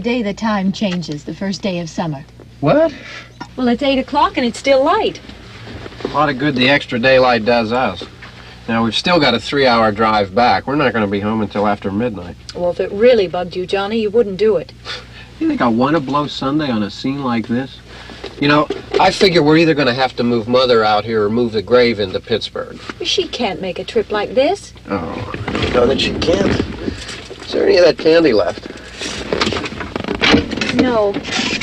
the day the time changes, the first day of summer. What? Well, it's 8 o'clock and it's still light. A lot of good the extra daylight does us. Now, we've still got a three-hour drive back. We're not going to be home until after midnight. Well, if it really bugged you, Johnny, you wouldn't do it. You think I want to blow Sunday on a scene like this? You know, I figure we're either going to have to move Mother out here or move the grave into Pittsburgh. She can't make a trip like this. Oh, you know that she can't. Is there any of that candy left? No.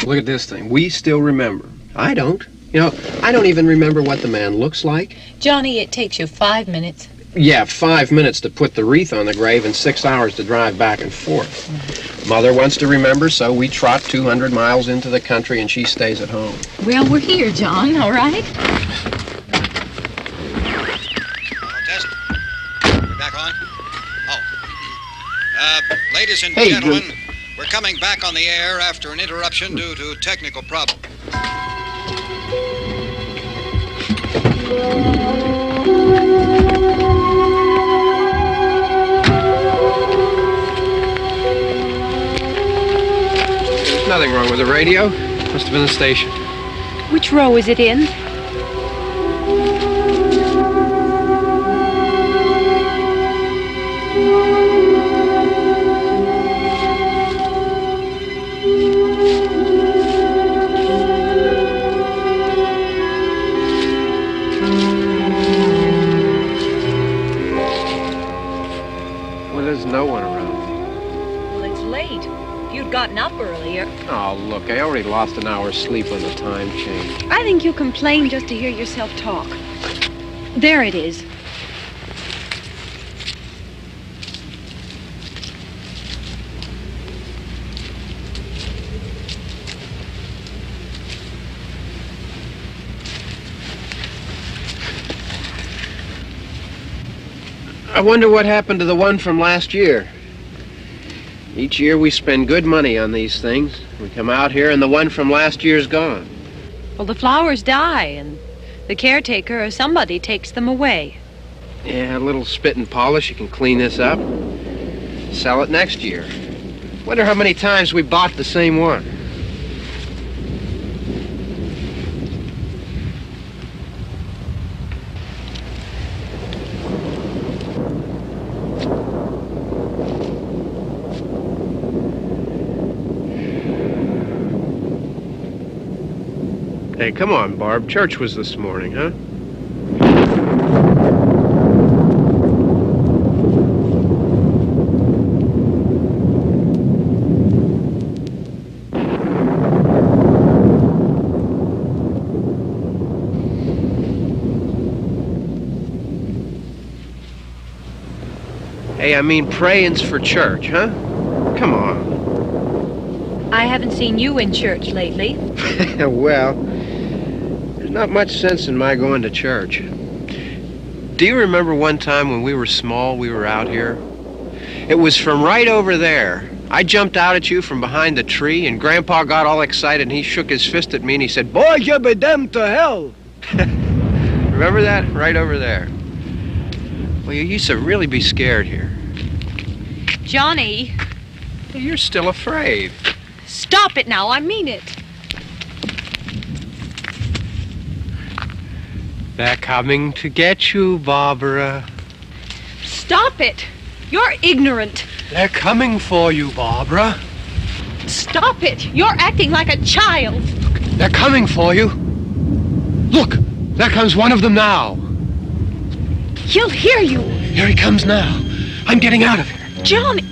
Look at this thing. We still remember. I don't. You know, I don't even remember what the man looks like. Johnny, it takes you five minutes. Yeah, five minutes to put the wreath on the grave and six hours to drive back and forth. Mother wants to remember, so we trot 200 miles into the country and she stays at home. Well, we're here, John, all right? Test. Back on? Oh. Uh, ladies and Hey, gentlemen, good- we're coming back on the air after an interruption due to technical problem. There's nothing wrong with the radio. Must have been the station. Which row is it in? Oh, look, I already lost an hour's sleep on the time change. I think you complain just to hear yourself talk. There it is. I wonder what happened to the one from last year. Each year we spend good money on these things. We come out here and the one from last year's gone. Well, the flowers die, and the caretaker or somebody takes them away. Yeah, a little spit and polish. You can clean this up. Sell it next year. Wonder how many times we bought the same one. Hey, come on, Barb. Church was this morning, huh? Hey, I mean praying's for church, huh? Come on. I haven't seen you in church lately. well, not much sense in my going to church. Do you remember one time when we were small, we were out here? It was from right over there I jumped out at you from behind the tree, and Grandpa got all excited, and he shook his fist at me, and he said, Boy, you be damned to hell. Remember that? Right over there. Well, you used to really be scared here. Johnny, You're still afraid. stop it now. I mean it. They're coming to get you, Barbara. Stop it. You're ignorant. They're coming for you, Barbara. Stop it. You're acting like a child. They're coming for you. Look, there comes one of them now. He'll hear you. Here he comes now. I'm getting out of here. Johnny.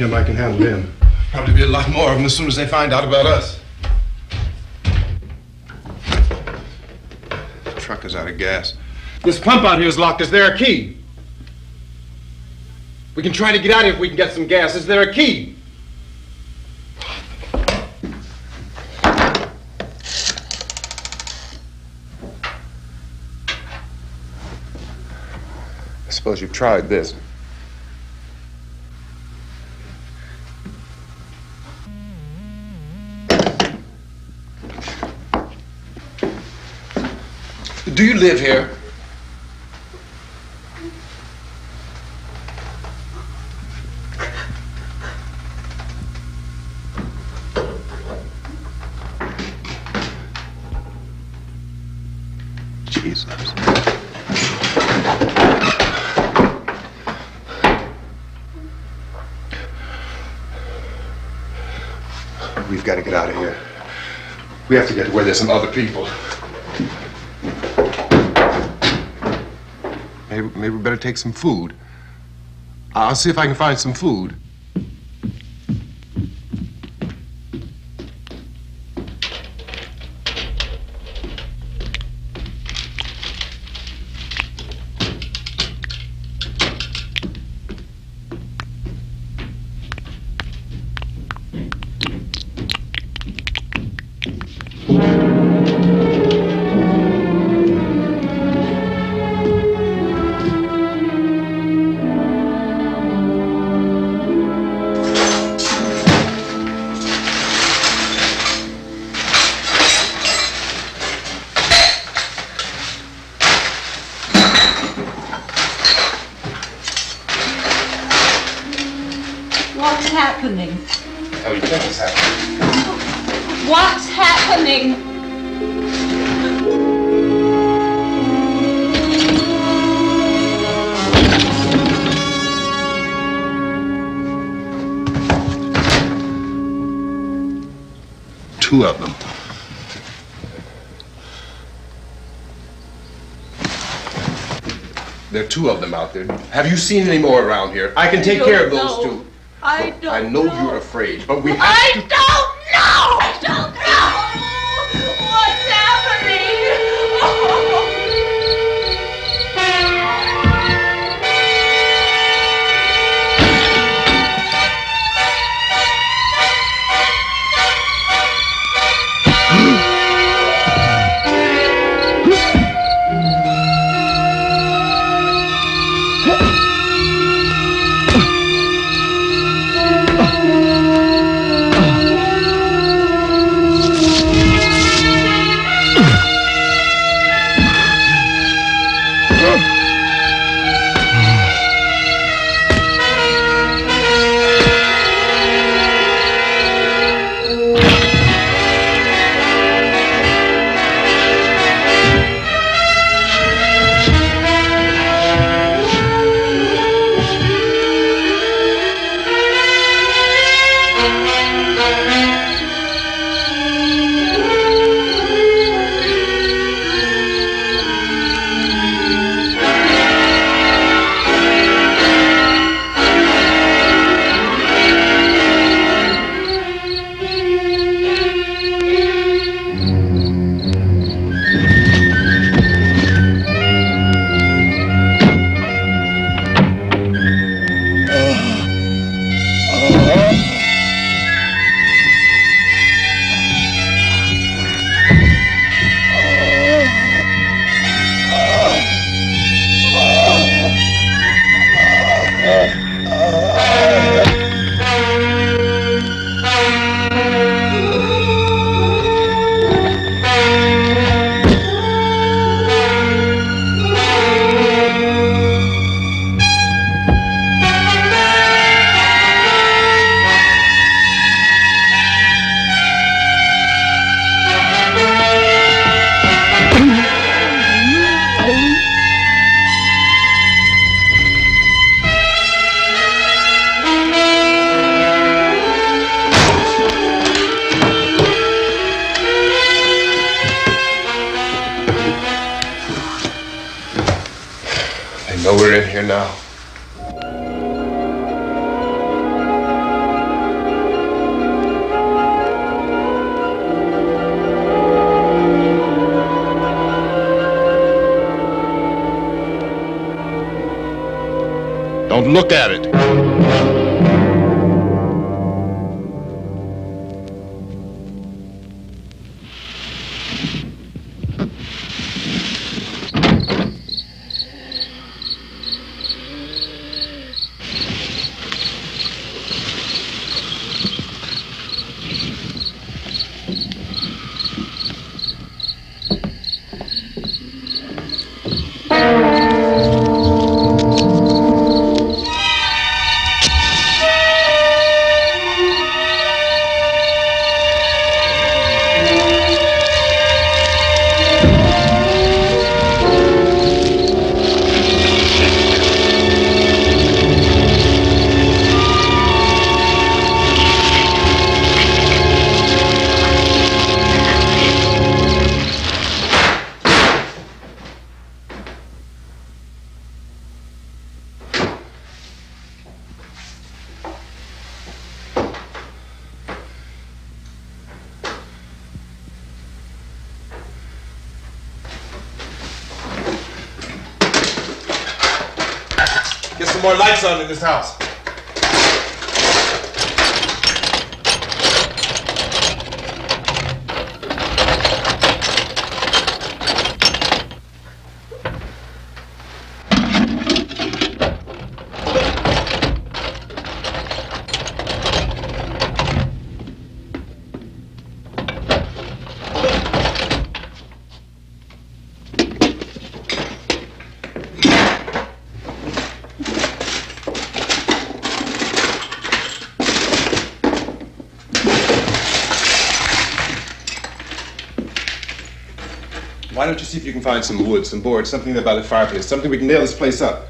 Him. I can handle him. Probably be a lot more of them as soon as they find out about us. The truck is out of gas. This pump out here is locked. Is there a key? We can try to get out here if we can get some gas. Is there a key? I suppose you've tried this. Live here? Jesus. We've got to get out of here. We have to get to where there's some other people. Maybe, maybe we better take some food. I'll see if I can find some food. Seen any more around here? I can take care of those don't two. I Look, don't I know, know. you're afraid, but we have I to. Look at it. Why don't you see if you can find some wood, some boards, something about the fireplace, something we can nail this place up.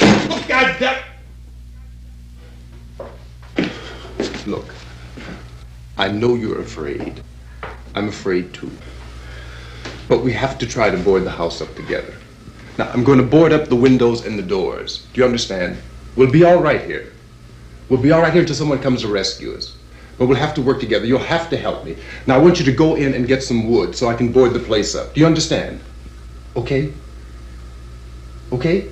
Oh, God damn! Look, I know you're afraid. I'm afraid too. But we have to try to board the house up together. Now, I'm going to board up the windows and the doors. Do you understand? We'll be all right here. We'll be all right here until someone comes to rescue us. But we'll have to work together. You'll have to help me. Now, I want you to go in and get some wood so I can board the place up. Do you understand? Okay? Okay?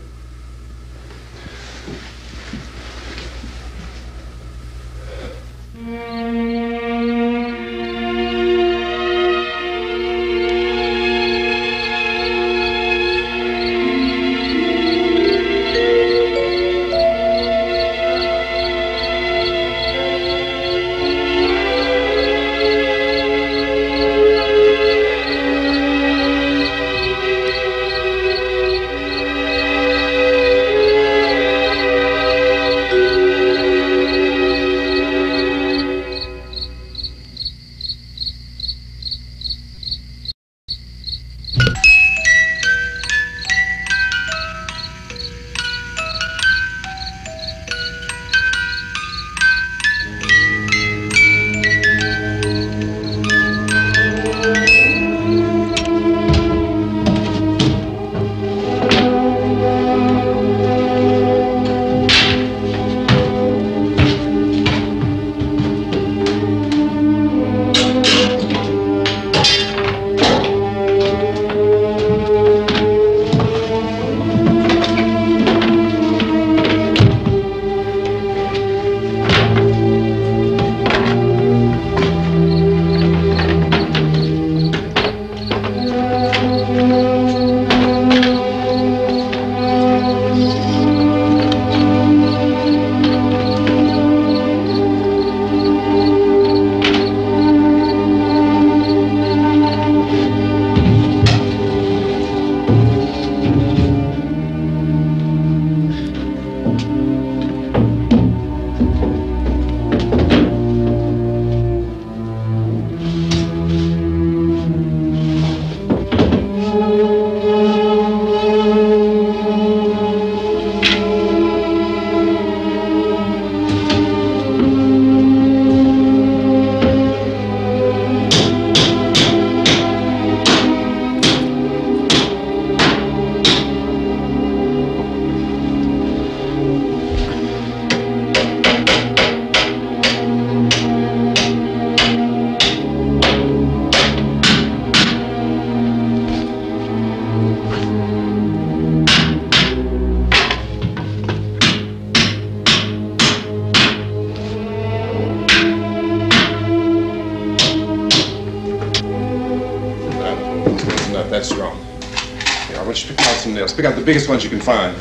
Biggest ones you can find.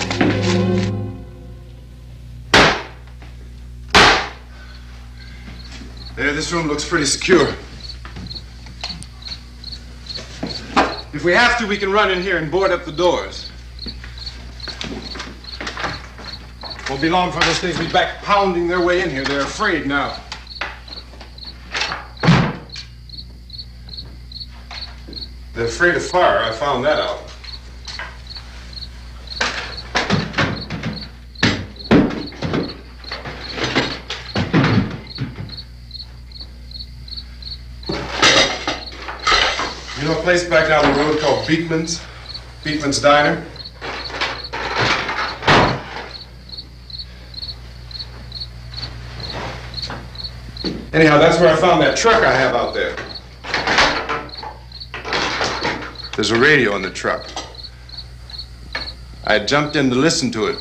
There, this room looks pretty secure. If we have to, we can run in here and board up the doors. Won't be long for those things be back pounding their way in here. They're afraid now. They're afraid of fire. I found that out. Place back down the road called Beekman's? Beekman's Diner? Anyhow, that's where I found that truck I have out there. There's a radio in the truck. I jumped in to listen to it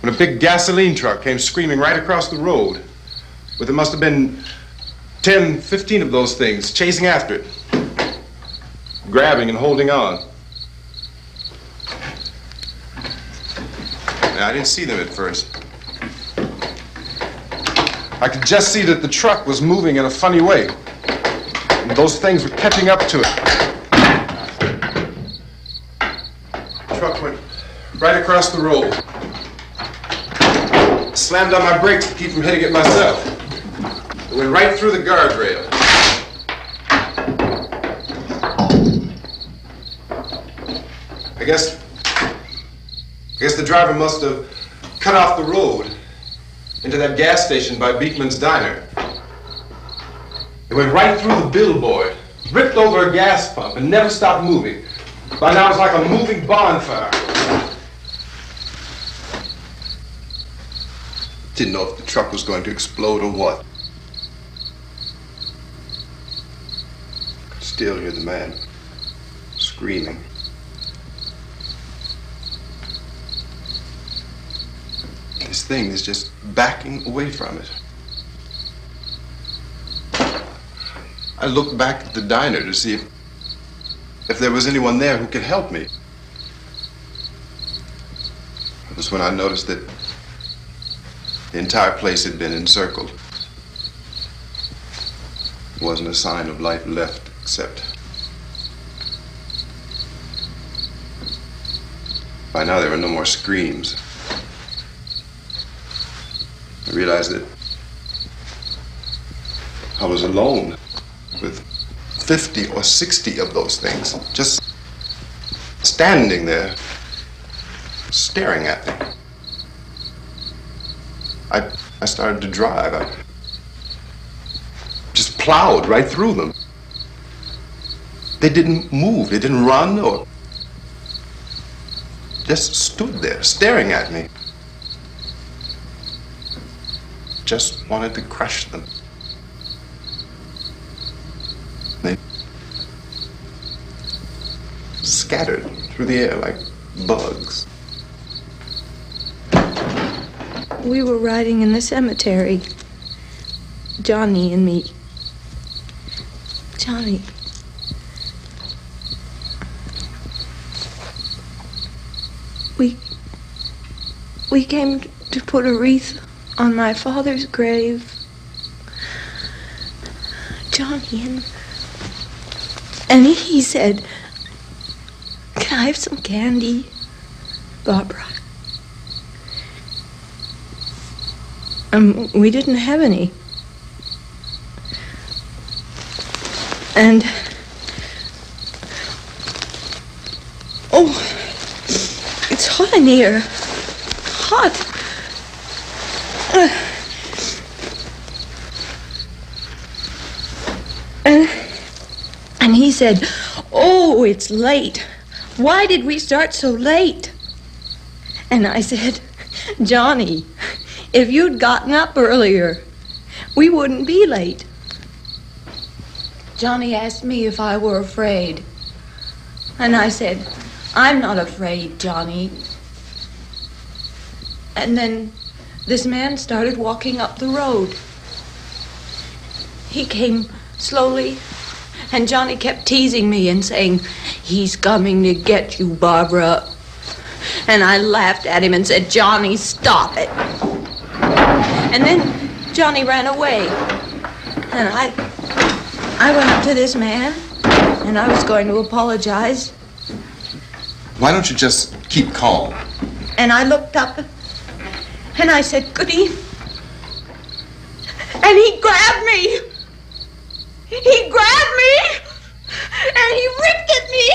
when a big gasoline truck came screaming right across the road with there must have been 10, 15 of those things chasing after it, grabbing and holding on. Now, I didn't see them at first. I could just see that the truck was moving in a funny way. And those things were catching up to it. The truck went right across the road. Slammed on my brakes to keep from hitting it myself. It went right through the guardrail. I guess. I guess the driver must have cut off the road into that gas station by Beekman's Diner. It went right through the billboard, ripped over a gas pump, and never stopped moving. By now it's like a moving bonfire. Didn't know if the truck was going to explode or what. Could Still hear the man screaming. This thing is just backing away from it. I looked back at the diner to see if, if there was anyone there who could help me. It was when I noticed that the entire place had been encircled. There wasn't a sign of life left except. By now, there were no more screams. I realized that I was alone with 50 or 60 of those things, just standing there, staring at me. I, I started to drive. I just plowed right through them. They didn't move, they didn't run or just stood there staring at me. Just wanted to crush them. They scattered through the air like bugs. We were riding in the cemetery. Johnny and me. Johnny. We. We came to put a wreath on my father's grave. Johnny and. And he said, Can I have some candy, Barbara? Um, we didn't have any. And oh, it's hot in here. Hot. Uh, and and he said, "Oh, it's late. Why did we start so late?" And I said, "Johnny." If you'd gotten up earlier, we wouldn't be late. Johnny asked me if I were afraid. And I said, I'm not afraid, Johnny. And then this man started walking up the road. He came slowly And Johnny kept teasing me and saying, He's coming to get you, Barbara. And I laughed at him and said, Johnny, stop it. And then Johnny ran away. And I I went up to this man and I was going to apologize. Why don't you just keep calm? And I looked up and I said, Goody. And he grabbed me. He grabbed me and he ripped at me.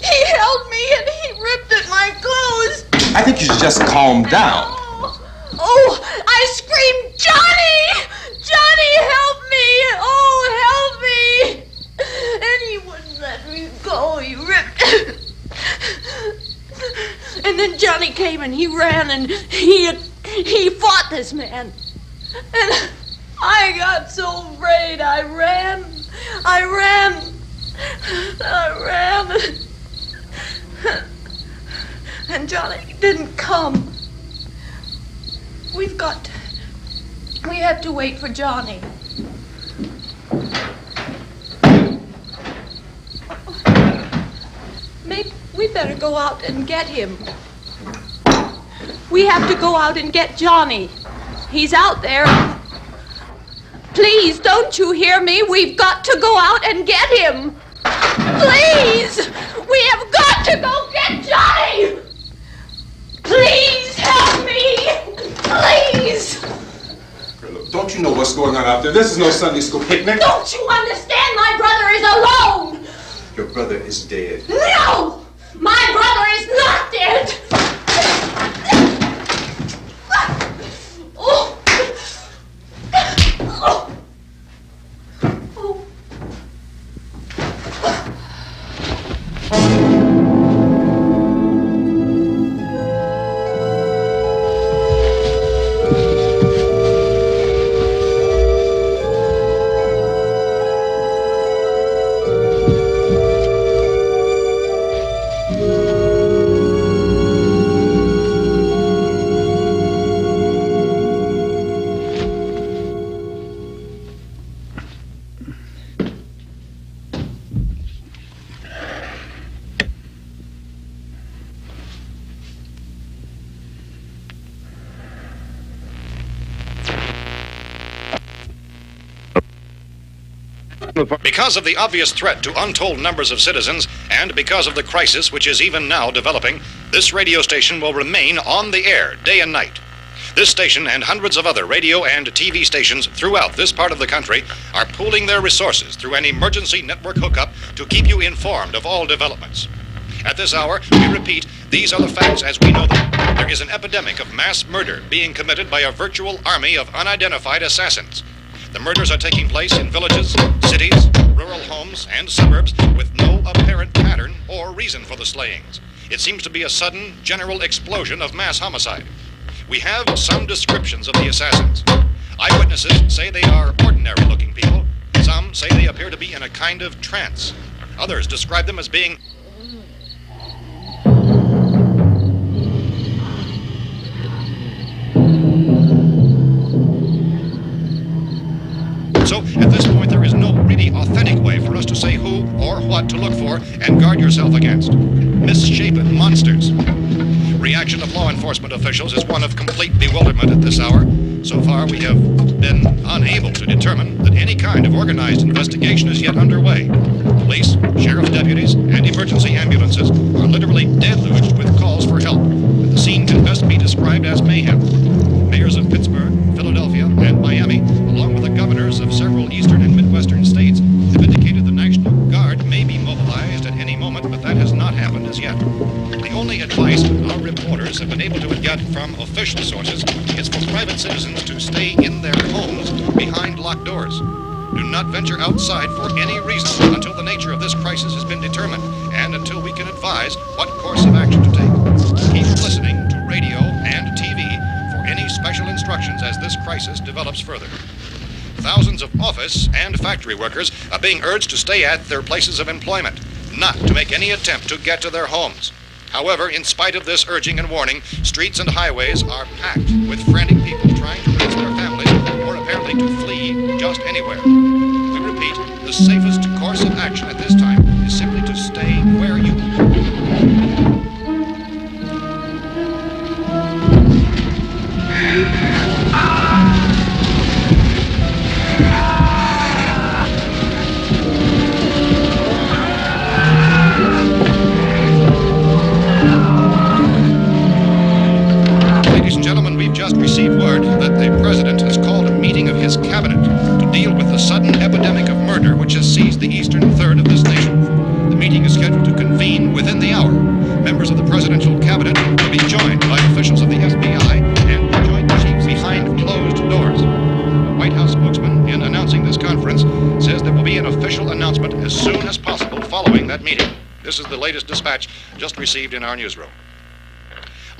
He held me and he ripped at my clothes. I think you should just calm down. Oh, oh I screamed, Johnny! Johnny, help me! Oh, help me! And he wouldn't let me go. He ripped. And then Johnny came and he ran and he he fought this man. And I got so afraid. I ran. I ran. I ran. And Johnny didn't come. We've got to. We have to wait for Johnny. Maybe we better go out and get him. We have to go out and get Johnny. He's out there. Please, don't you hear me? We've got to go out and get him. Please! We have got to go get Johnny! Please help me! Please! Look, don't you know what's going on out there? This is no Sunday school picnic. Don't you understand? My brother is alone! Your brother is dead. No! My brother is not dead! Oh. Oh. Because of the obvious threat to untold numbers of citizens, and because of the crisis which is even now developing, this radio station will remain on the air day and night. This station and hundreds of other radio and TV stations throughout this part of the country are pooling their resources through an emergency network hookup to keep you informed of all developments. At this hour, we repeat, these are the facts as we know them. There is an epidemic of mass murder being committed by a virtual army of unidentified assassins. The murders are taking place in villages, cities, rural homes, and suburbs with no apparent pattern or reason for the slayings. It seems to be a sudden, general explosion of mass homicide. We have some descriptions of the assassins. Eyewitnesses say they are ordinary looking people. Some say they appear to be in a kind of trance. Others describe them as being So, at this really authentic way for us to say who or what to look for and guard yourself against. Misshapen monsters. Reaction of law enforcement officials is one of complete bewilderment at this hour. So far, we have been unable to determine that any kind of organized investigation is yet underway. Police, sheriff's deputies, and emergency ambulances are literally deluged with calls for help. The scene can best be described as mayhem. Mayors of Pittsburgh, Philadelphia, and Miami, along with the governors of several eastern and midwestern reporters have been able to get from official sources is for private citizens to stay in their homes behind locked doors. Do not venture outside for any reason until the nature of this crisis has been determined and until we can advise what course of action to take. Keep listening to radio and TV for any special instructions as this crisis develops further. Thousands of office and factory workers are being urged to stay at their places of employment, not to make any attempt to get to their homes. However, in spite of this urging and warning, streets and highways are packed with frantic people trying to raise their families or apparently to flee just anywhere. We repeat, the safest course of action at this time word that the president has called a meeting of his cabinet to deal with the sudden epidemic of murder which has seized the eastern third of this nation. The meeting is scheduled to convene within the hour. Members of the presidential cabinet will be joined by officials of the FBI and the joint chiefs behind closed doors. A White House spokesman, in announcing this conference, says there will be an official announcement as soon as possible following that meeting. This is the latest dispatch just received in our newsroom.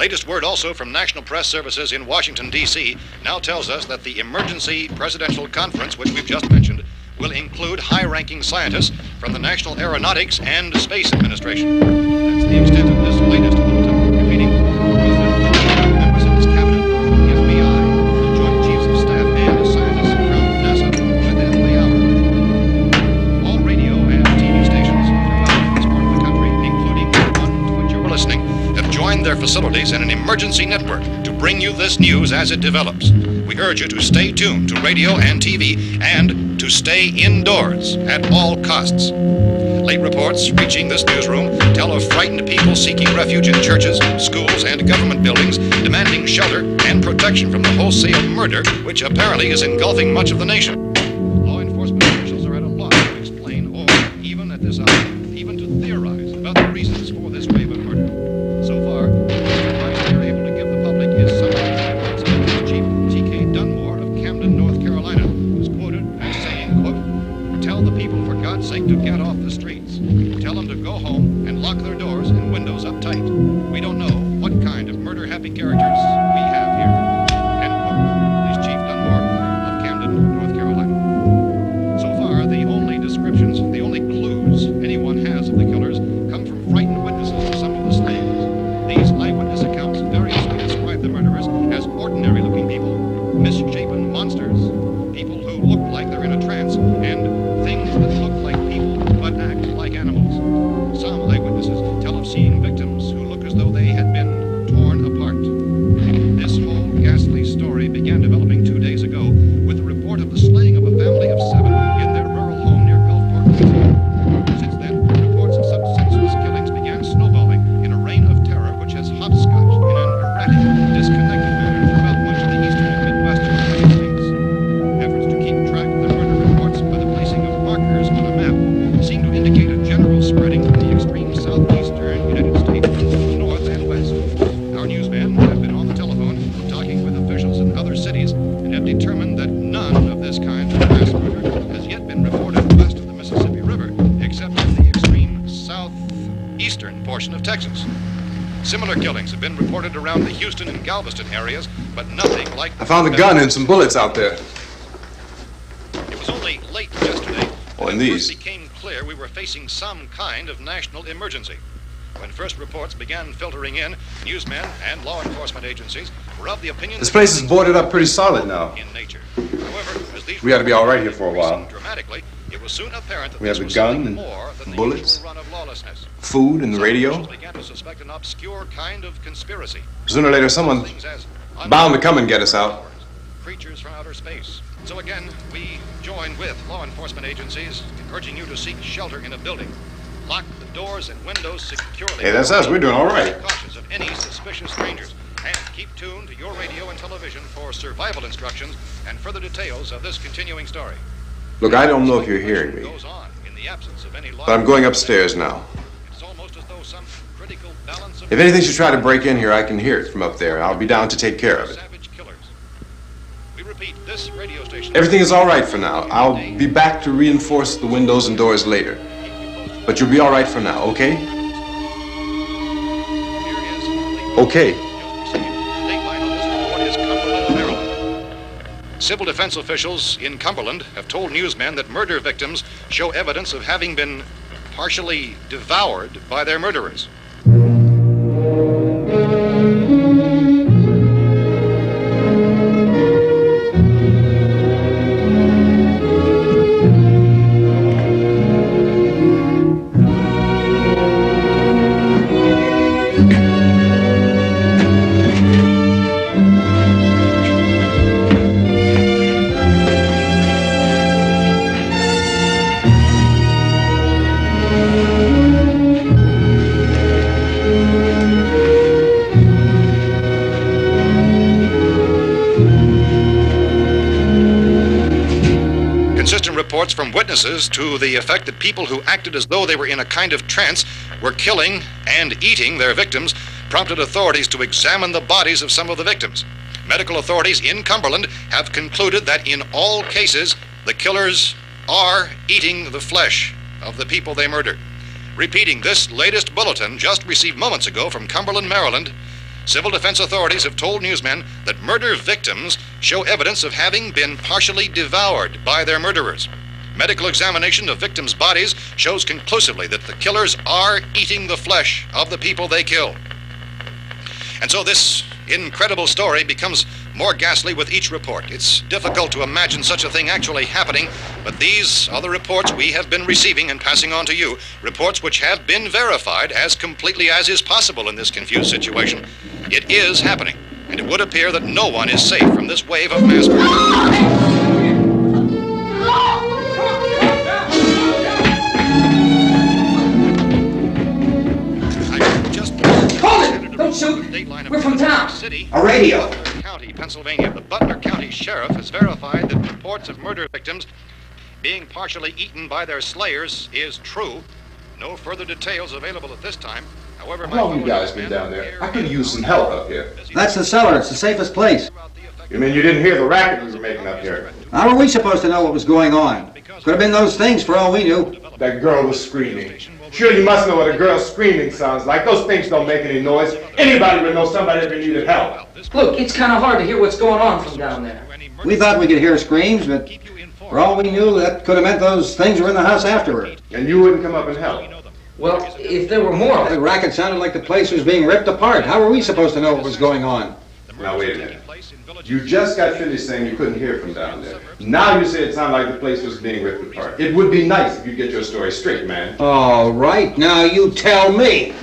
Latest word also from National Press Services in Washington, D.C., now tells us that the emergency presidential conference, which we've just mentioned, will include high ranking scientists from the National Aeronautics and Space Administration. That's the extent of this latest facilities and an emergency network to bring you this news as it develops. We urge you to stay tuned to radio and TV and to stay indoors at all costs. Late reports reaching this newsroom tell of frightened people seeking refuge in churches, schools, and government buildings, demanding shelter and protection from the wholesale murder which apparently is engulfing much of the nation. Galveston areas, but nothing like I found a gun and some bullets out there. It was only late yesterday Oh, and it these. became clear we were facing some kind of national emergency. When first reports began filtering in, newsmen and law enforcement agencies were of the opinion This place is boarded up pretty solid now. in nature. However, as these We ought to be all right here for a while. Dramatically, it was soon apparent that We have a gun and more than bullets. usual run of lawlessness. Food and the radio. began to suspect an obscure kind of conspiracy. Sooner or later, someone bound to come and get us out. creatures from outer space. So again, we join with law enforcement agencies in urging you to seek shelter in a building. Lock the doors and windows securely. Hey, that's us. We're doing all right. Cautious of any suspicious strangers. And keep tuned to your radio and television for survival instructions and further details of this continuing story. Look, I don't know if you're hearing me, Goes on in the absence of any law but I'm going upstairs now. It's almost as though some critical balance of If anything should try to break in here, I can hear it from up there. I'll be down to take care of it. We repeat, this radio station Everything is all right for now. I'll be back to reinforce the windows and doors later. But you'll be all right for now, okay? Okay. Civil defense officials in Cumberland have told newsmen that murder victims show evidence of having been partially devoured by their murderers. Witnesses to the effect that people who acted as though they were in a kind of trance were killing and eating their victims prompted authorities to examine the bodies of some of the victims. Medical authorities in Cumberland have concluded that in all cases, the killers are eating the flesh of the people they murdered. Repeating this latest bulletin just received moments ago from Cumberland, Maryland, civil defense authorities have told newsmen that murder victims show evidence of having been partially devoured by their murderers. Medical examination of victims' bodies shows conclusively that the killers are eating the flesh of the people they kill. And so this incredible story becomes more ghastly with each report. It's difficult to imagine such a thing actually happening, but these are the reports we have been receiving and passing on to you. Reports which have been verified as completely as is possible in this confused situation. It is happening, and it would appear that no one is safe from this wave of mass murder. Don't shoot! We're from town. City, A radio. County, Pennsylvania. The Butler County Sheriff has verified that reports of murder victims being partially eaten by their slayers is true. No further details available at this time. However, How long you guys been down there? I could use some help up here. That's the cellar. It's the safest place. You mean you didn't hear the racket we were making up here? How were we supposed to know what was going on? Could have been those things for all we knew. That girl was screaming. Sure, you must know what a girl screaming sounds like. Those things don't make any noise. Anybody would know somebody ever needed help. Look, it's kind of hard to hear what's going on from down there. We thought we could hear screams, but for all we knew, that could have meant those things were in the house afterward. And you wouldn't come up and help? Well, if there were more The racket sounded like the place was being ripped apart. How were we supposed to know what was going on? Now, wait a minute. You just got finished saying you couldn't hear from down there. Now you say it sounded like the place was being ripped apart. It would be nice if you get your story straight, man. All right, now you tell me.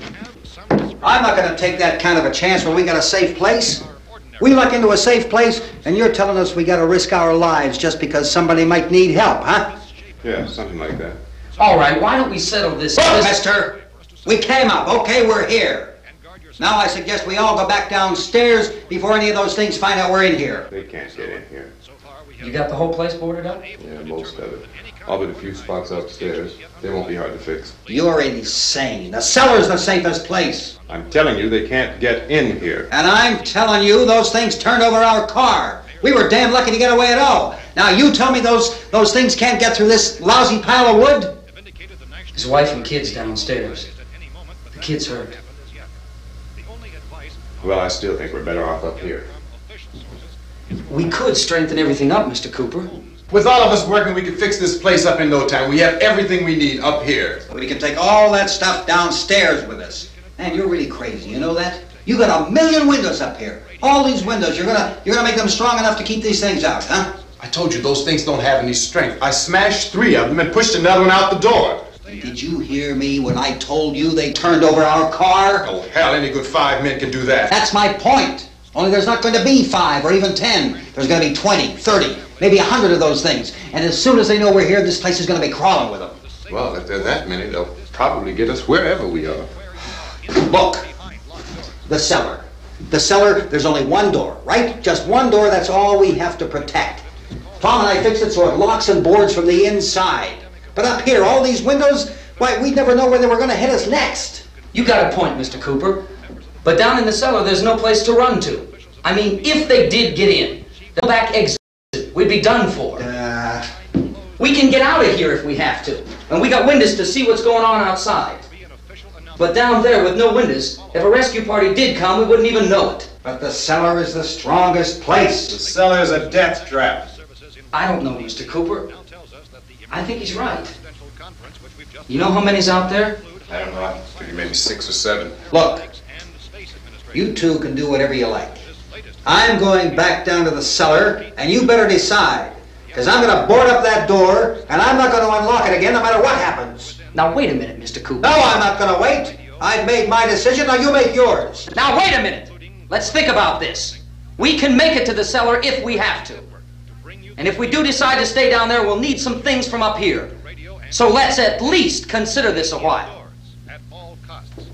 I'm not going to take that kind of a chance when we got a safe place. We luck into a safe place, and you're telling us we got to risk our lives just because somebody might need help, huh? Yeah, something like that. All right, why don't we settle this? Look, this- mister, we came up. Okay, we're here. Now I suggest we all go back downstairs before any of those things find out we're in here. They can't get in here. You got the whole place boarded up? Yeah, most of it. All but a few spots upstairs. They won't be hard to fix. You're insane. The cellar's the safest place. I'm telling you, they can't get in here. And I'm telling you, those things turned over our car. We were damn lucky to get away at all. Now you tell me those those things can't get through this lousy pile of wood? His wife and kids downstairs. The kids hurt. Well, I still think we're better off up here. We could strengthen everything up, Mr. Cooper. With all of us working, we could fix this place up in no time. We have everything we need up here. We can take all that stuff downstairs with us. Man, you're really crazy. You know that? You got a million windows up here. All these windows. You're gonna you're gonna make them strong enough to keep these things out, huh? I told you those things don't have any strength. I smashed three of them and pushed another one out the door. Did you hear me when I told you they turned over our car? Oh, hell, any good five men can do that. That's my point. Only there's not going to be five or even ten. There's going to be 20, 30, maybe a hundred of those things. And as soon as they know we're here, this place is going to be crawling with them. Well, if there are that many, they'll probably get us wherever we are. Look, the cellar. The cellar, there's only one door, right? Just one door, that's all we have to protect. Tom and I fixed it so it locks and boards from the inside. But up here, all these windows, why, we'd never know where they were going to hit us next. You got a point, Mr. Cooper. But down in the cellar, there's no place to run to. I mean, if they did get in, the back exit, we'd be done for. Uh, We can get out of here if we have to. And we got windows to see what's going on outside. But down there with no windows, if a rescue party did come, we wouldn't even know it. but the cellar is the strongest place. The cellar's a death trap. I don't know, Mr. Cooper. I think he's right. You know how many's out there? I don't know. Maybe six or seven. Look, you two can do whatever you like. I'm going back down to the cellar, and you better decide. Because I'm going to board up that door, and I'm not going to unlock it again no matter what happens. Now, wait a minute, Mr. Cooper. No, I'm not going to wait. I've made my decision, now you make yours. Now, wait a minute. Let's think about this. We can make it to the cellar if we have to. And if we do decide to stay down there, we'll need some things from up here. So let's at least consider this a while. At all costs.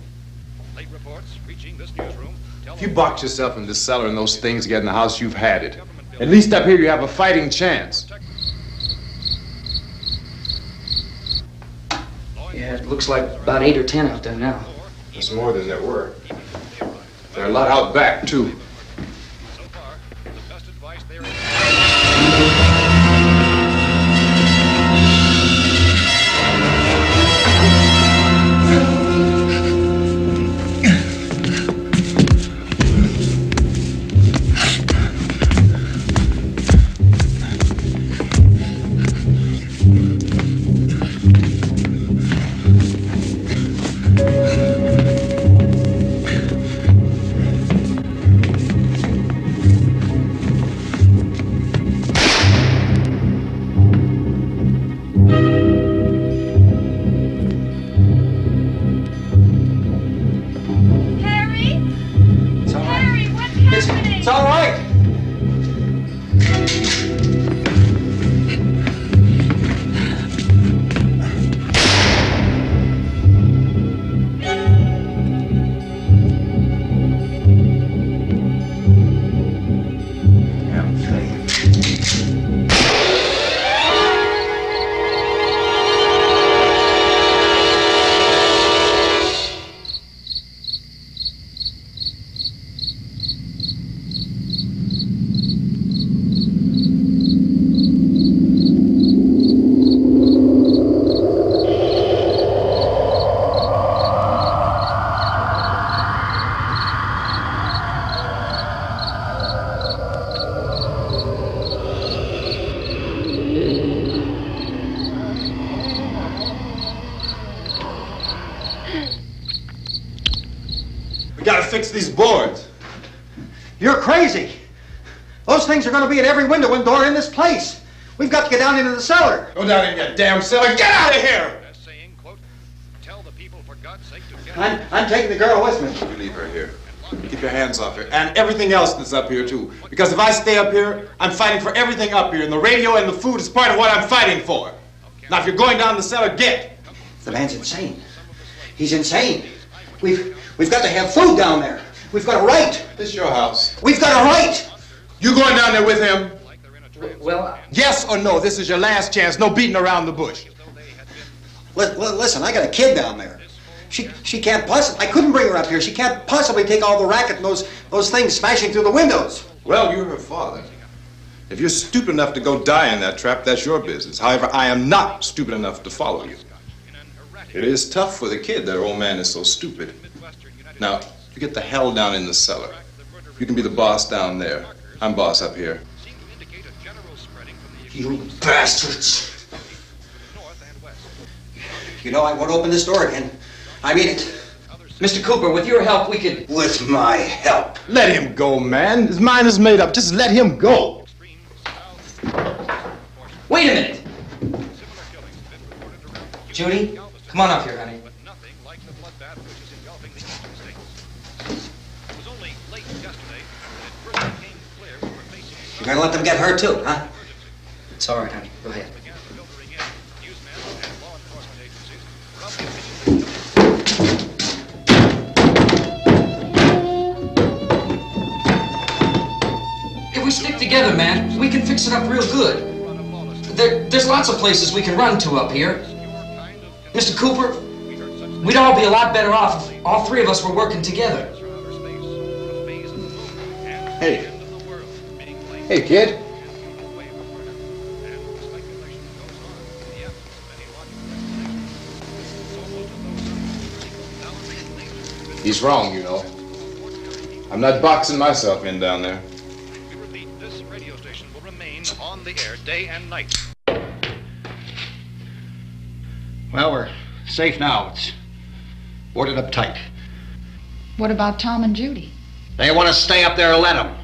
Late reports reaching this newsroom tell If you box yourself in this cellar and those things get in the house, you've had it. At least up here you have a fighting chance. Yeah, it looks like about eight or ten out there now. There's more than there were. There are a lot out back, too. Get down into the cellar. Go down in your damn cellar. Get out of here! I'm, I'm taking the girl with me. You leave her here. Keep your hands off her. And everything else that's up here, too. Because if I stay up here, I'm fighting for everything up here. And the radio and the food is part of what I'm fighting for. Now, if you're going down the cellar, get. The man's insane. He's insane. We've, we've got to have food down there. We've got a right. This is your house. We've got a right. You going down there with him? Well, Yes or no? This is your last chance. No beating around the bush. Li- li- listen, I got a kid down there. She, she can't possibly, I couldn't bring her up here. She can't possibly take all the racket and those, those things smashing through the windows. Well, you're her father. If you're stupid enough to go die in that trap, that's your business. However, I am not stupid enough to follow you. It is tough for the kid that old man is so stupid. Now, you get the hell down in the cellar. You can be the boss down there. I'm boss up here. You bastards. You know, I won't open this door again. I mean it. Mr. Cooper, with your help, we could. With my help. Let him go, man. His mind is made up. Just let him go. Wait a minute. Judy, come on up here, honey. You're gonna let them get hurt too, huh? It's all right, honey. Go ahead. If we stick together, man, we can fix it up real good. There, there's lots of places we can run to up here. Mr. Cooper, we'd all be a lot better off if all three of us were working together. Hey. Hey, kid. He's wrong, you know. I'm not boxing myself in down there. This radio station will remain on the air day and night. Well, we're safe now. It's boarded up tight. What about Tom and Judy? They want to stay up there, let them.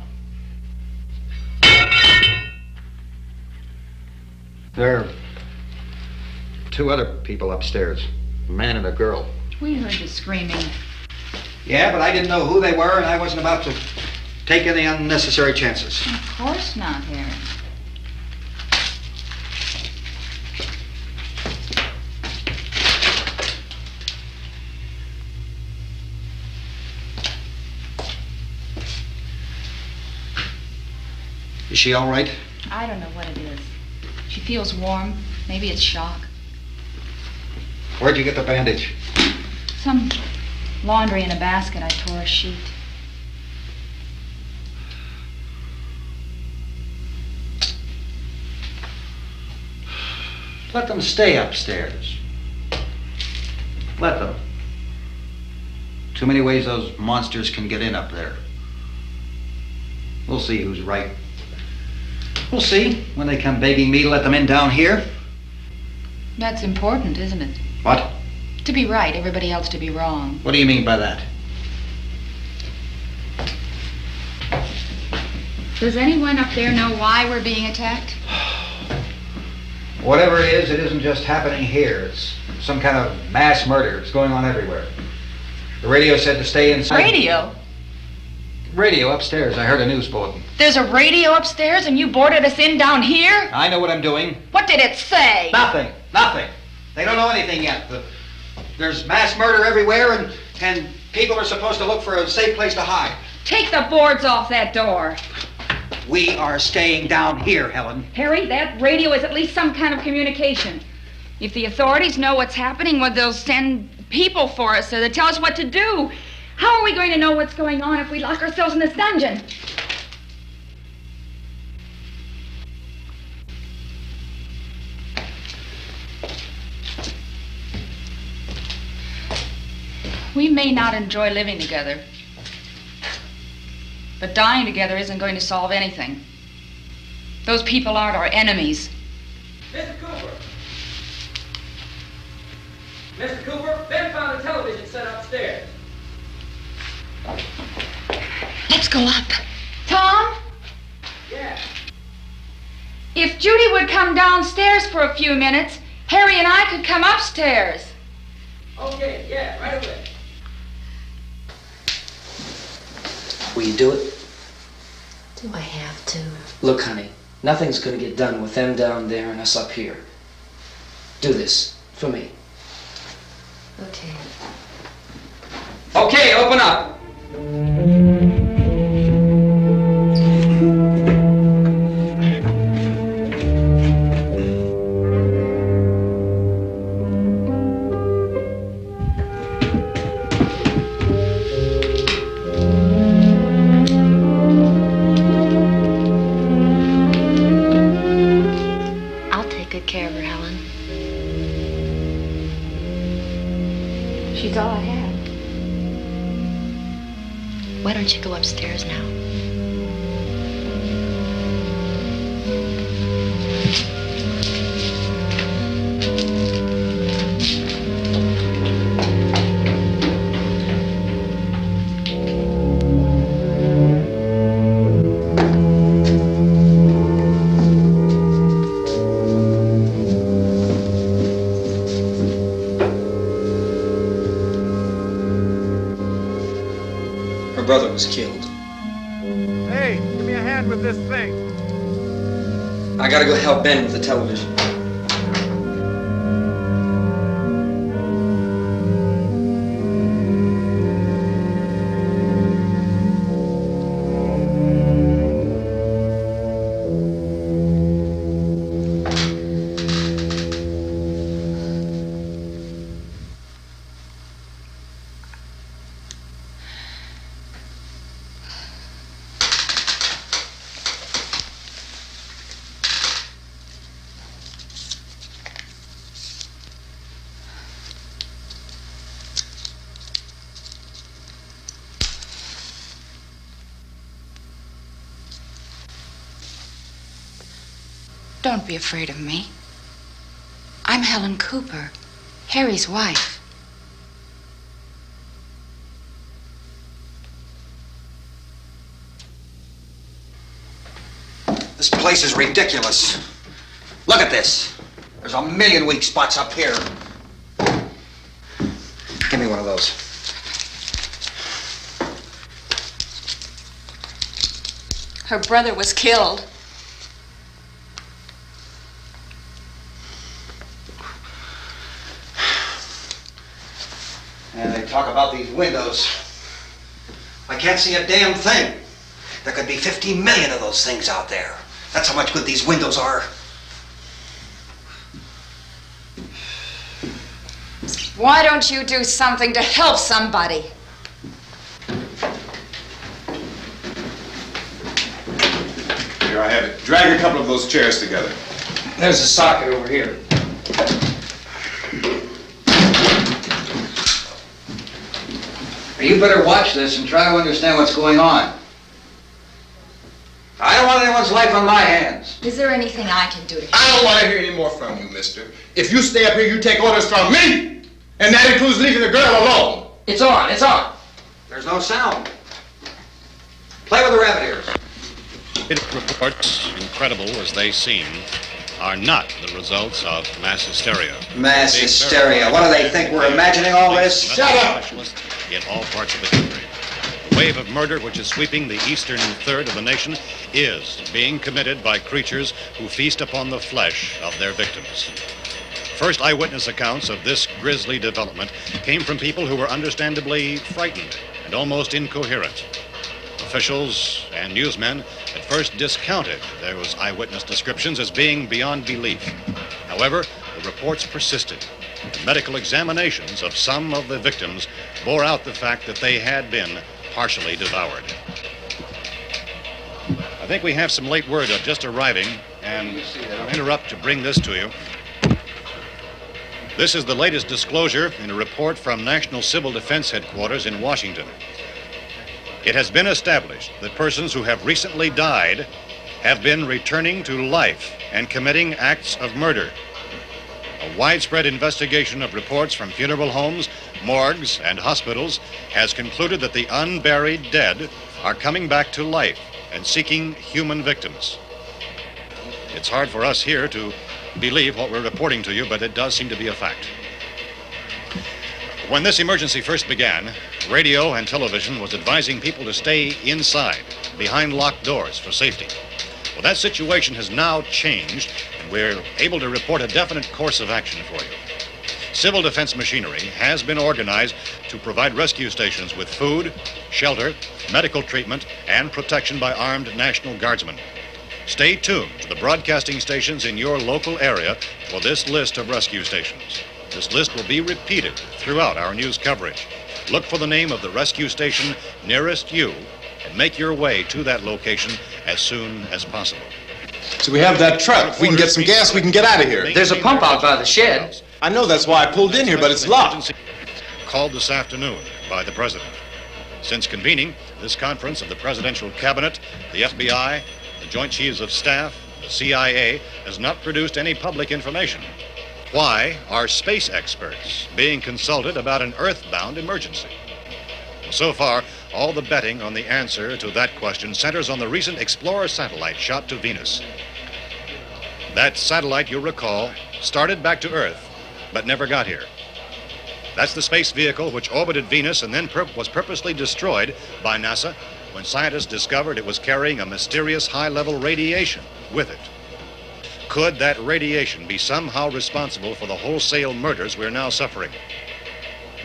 There are two other people upstairs, a man and a girl. We heard the screaming. Yeah, but I didn't know who they were, and I wasn't about to take any unnecessary chances. Of course not, Harry. Is she all right? I don't know what it is. She feels warm. Maybe it's shock. Where'd you get the bandage? Some laundry in a basket. I tore a sheet. Let them stay upstairs. Let them. Too many ways those monsters can get in up there. We'll see who's right. We'll see when they come begging me to let them in down here. That's important, isn't it? What? To be right, everybody else to be wrong. What do you mean by that? Does anyone up there know why we're being attacked? Whatever it is, it isn't just happening here. It's some kind of mass murder. It's going on everywhere. The radio said to stay inside. Radio? Radio upstairs. I heard a news bulletin. There's a radio upstairs and you boarded us in down here? I know what I'm doing. What did it say? Nothing. Nothing. They don't know anything yet. The, there's mass murder everywhere, and, and people are supposed to look for a safe place to hide. Take the boards off that door. We are staying down here, Helen. Harry, that radio is at least some kind of communication. If the authorities know what's happening, well, they'll send people for us or they'll tell us what to do. How are we going to know what's going on if we lock ourselves in this dungeon? We may not enjoy living together, but dying together isn't going to solve anything. Those people aren't our enemies. Mr. Cooper! Mr. Cooper, Ben found a television set upstairs. Let's go up. Tom? Yeah. If Judy would come downstairs for a few minutes, Harry and I could come upstairs. Okay, yeah, right away. Will you do it? Do I have to? Look, honey, nothing's gonna get done with them down there and us up here. Do this for me. Okay. Okay, open up. Don't be afraid of me. I'm Helen Cooper, Harry's wife. This place is ridiculous. Look at this. There's a million weak spots up here. Give me one of those. Her brother was killed. And they talk about these. I can't see a damn thing. There could be 50 million of those things out there. That's how much good these windows are. Why don't you do something to help somebody? Here, I have it. Drag a couple of those chairs together. There's a socket over here. You better watch this and try to understand what's going on. I don't want anyone's life on my hands. Is there anything I can do to help? I don't want to hear any more from you, mister. If you stay up here, you take orders from me! And that includes leaving the girl alone. It's on, it's on. There's no sound. Play with the rabbit ears. It reports, incredible as they seem, are not the results of mass hysteria. Mass hysteria. What do they think? We're imagining all this? Shut up! In all parts of the country. The wave of murder which is sweeping the eastern third of the nation is being committed by creatures who feast upon the flesh of their victims. First eyewitness accounts of this grisly development came from people who were understandably frightened and almost incoherent. Officials and newsmen at first discounted those eyewitness descriptions as being beyond belief. However, the reports persisted. The medical examinations of some of the victims bore out the fact that they had been partially devoured. I think we have some late word uh, just arriving, and I'll interrupt to bring this to you. This is the latest disclosure in a report from National Civil Defense Headquarters in Washington. It has been established that persons who have recently died have been returning to life and committing acts of murder. A widespread investigation of reports from funeral homes, morgues, and hospitals has concluded that the unburied dead are coming back to life and seeking human victims. It's hard for us here to believe what we're reporting to you, but it does seem to be a fact. When this emergency first began, radio and television was advising people to stay inside, behind locked doors for safety. Well, that situation has now changed, we're able to report a definite course of action for you. Civil defense machinery has been organized to provide rescue stations with food, shelter, medical treatment, and protection by armed National Guardsmen. Stay tuned to the broadcasting stations in your local area for this list of rescue stations. This list will be repeated throughout our news coverage. Look for the name of the rescue station nearest you and make your way to that location as soon as possible. So we have that truck. If we can get some gas, we can get out of here. There's a pump out by the shed. I know that's why I pulled in here, but it's locked. Called this afternoon by the President. Since convening this conference of the Presidential Cabinet, the FBI, the Joint Chiefs of Staff, the CIA has not produced any public information. Why are space experts being consulted about an earthbound emergency? So far, all the betting on the answer to that question centers on the recent Explorer satellite shot to Venus. That satellite, you'll recall, started back to Earth, but never got here. That's the space vehicle which orbited Venus and then pur- was purposely destroyed by NASA when scientists discovered it was carrying a mysterious high level radiation with it. Could that radiation be somehow responsible for the wholesale murders we're now suffering?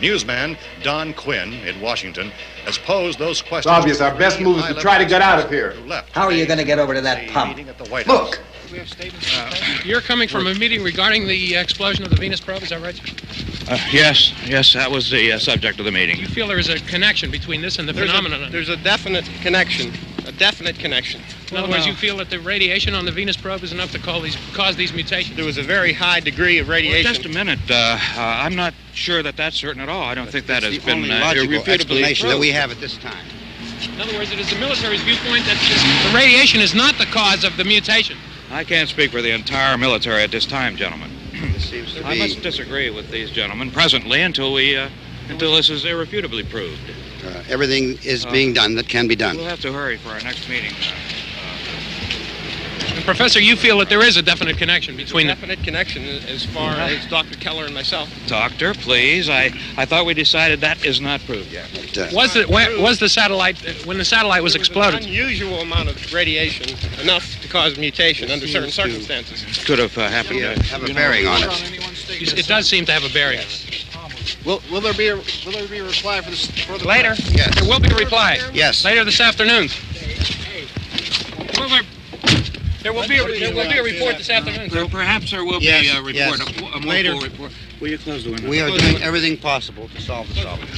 Newsman Don Quinn in Washington has posed those questions. It's questions. obvious our best move is to try to get out of here. How are you going to get over to that pump? Look! You're coming from a meeting regarding the explosion of the Venus probe, is that right? Uh, yes, yes, that was the uh, subject of the meeting. You feel there is a connection between this and the There's a- phenomenon? there's a definite connection. A definite connection. In other words, you feel that the radiation on the Venus probe is enough to call these, cause these mutations? There was a very high degree of Well, radiation. just a minute. Uh, uh, I'm not sure that that's certain at all. I don't think that has been only uh, logical irrefutably explanation that we have at this time. In other words, it is the military's viewpoint that the radiation is not the cause of the mutation. I can't speak for the entire military at this time, gentlemen. This seems to I be. must disagree with these gentlemen presently until we, uh, until this is irrefutably proved. Uh, everything is Uh, being done that can be done. We'll have to hurry for our next meeting. And Professor, you feel that there is a definite connection between the... definite connection as far as Dr. Keller and myself. Doctor, please. I, I thought we decided that is not proved yet. Was the, when, was the satellite, when the satellite was An exploded? unusual amount of radiation, enough to cause mutation under certain circumstances. Could have uh, happened. Yeah, uh, have a bearing on it. It does seem to have a bearing. Will, will there be a will there be a reply for this for the Later? Yes. There will be a reply. Yes. Later this afternoon. Come over. There will be a, there will be a report this afternoon. sir. Perhaps there will Yes, be a report, yes. a, a Later. report. Will you close the window? We are Close doing everything possible to solve the problem.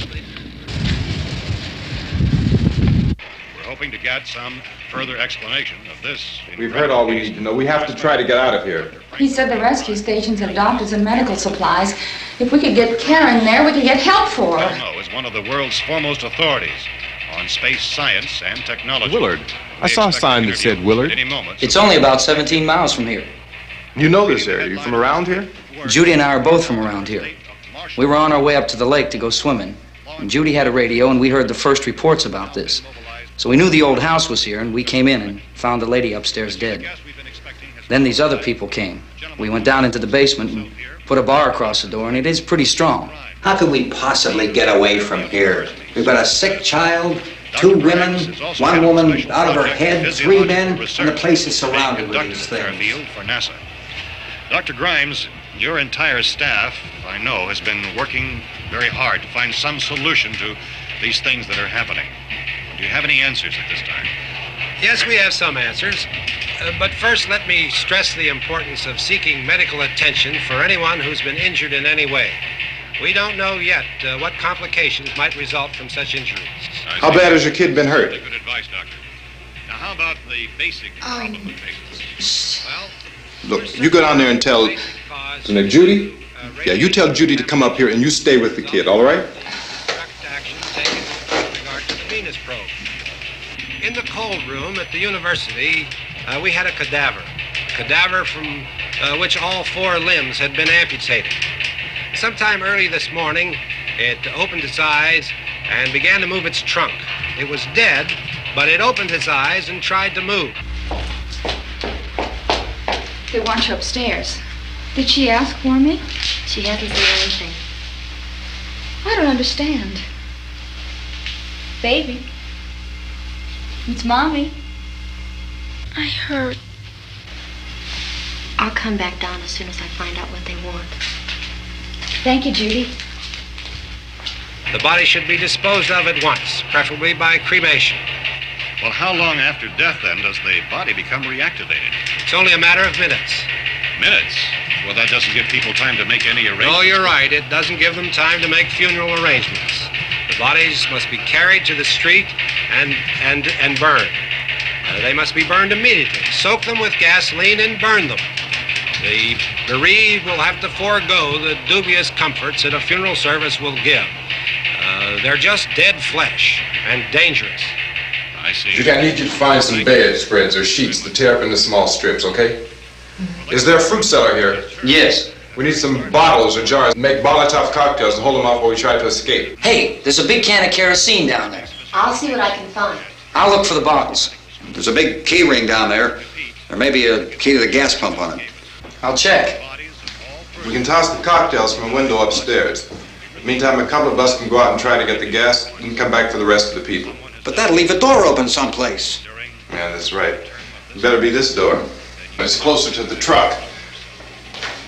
We're hoping to get some further explanation of this. We've heard all we need to know. We have to try to get out of here. He said the rescue stations have doctors and medical supplies. If we could get Karen there, we could get help for her. Cosmo is one of the world's foremost authorities on space science and technology. Willard. I saw a sign that said Willard. Any moment. It's only about 17 miles from here. You know this area. You from around here? Judy and I are both from around here. We were on our way up to the lake to go swimming, and Judy had a radio, and we heard the first reports about this. So we knew the old house was here, and we came in and found the lady upstairs dead. Then these other people came. We went down into the basement and put a bar across the door, and it is pretty strong. How could we possibly get away from here? We've got a sick child, two women, one woman out of her head, three men, and the place is surrounded with these things. Airfield for NASA. Dr. Grimes, your entire staff, I know, has been working very hard to find some solution to these things that are happening. Do you have any answers at this time? Yes, we have some answers. Uh, but first, let me stress the importance of seeking medical attention for anyone who's been injured in any way. We don't know yet uh, what complications might result from such injuries. How bad has your kid been hurt? Good advice, Doctor. Now, how about the basic problem of patients? Look, you go down there and tell. Now, Judy? Yeah, you tell Judy to come up here and you stay with the kid, all right? the Venus probe. In the cold room at the university, uh, we had a cadaver. A cadaver from uh, which all four limbs had been amputated. Sometime early this morning, it opened its eyes and began to move its trunk. It was dead, but it opened its eyes and tried to move. They want you upstairs. Did she ask for me? She hasn't said anything. I don't understand. Baby. It's Mommy. I heard. I'll come back down as soon as I find out what they want. Thank you, Judy. The body should be disposed of at once, preferably by cremation. Well, how long after death, then, does the body become reactivated? It's only a matter of minutes. Minutes? Well, that doesn't give people time to make any arrangements. No, you're right. It doesn't give them time to make funeral arrangements. The bodies must be carried to the street and and and burned. Uh, they must be burned immediately. Soak them with gasoline and burn them. The bereaved will have to forego the dubious comforts that a funeral service will give. Uh, they're just dead flesh and dangerous. I see. Judy, I need you to find some bedspreads or sheets to tear up into small strips, okay? Is there a fruit cellar here? Yes. We need some bottles or jars. To make Molotov cocktails and hold them off while we try to escape. Hey, there's a big can of kerosene down there. I'll see what I can find. I'll look for the bottles. There's a big key ring down there. There may be a key to the gas pump on it. I'll check. We can toss the cocktails from a window upstairs. Meantime, a couple of us can go out and try to get the gas and come back for the rest of the people. But that'll leave a door open someplace. Yeah, that's right. It better be this door. It's closer to the truck.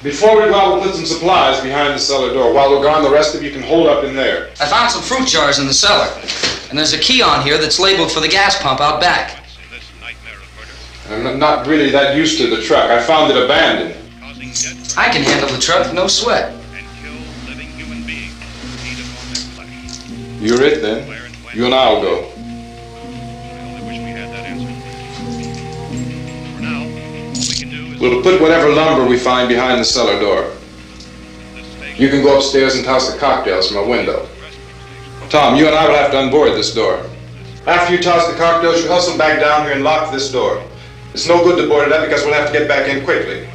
Before we go out, we'll put some supplies behind the cellar door. While we're gone, the rest of you can hold up in there. I found some fruit jars in the cellar. And there's a key on here that's labeled for the gas pump out back. I'm not- not really that used to the truck. I found it abandoned. I can handle the truck, no sweat. You're it then. You and I'll go. We'll put whatever lumber we find behind the cellar door. You can go upstairs and toss the cocktails from a window. Tom, you and I will have to unboard this door. After you toss the cocktails, you hustle back down here and lock this door. It's no good to board it up because we'll have to get back in quickly.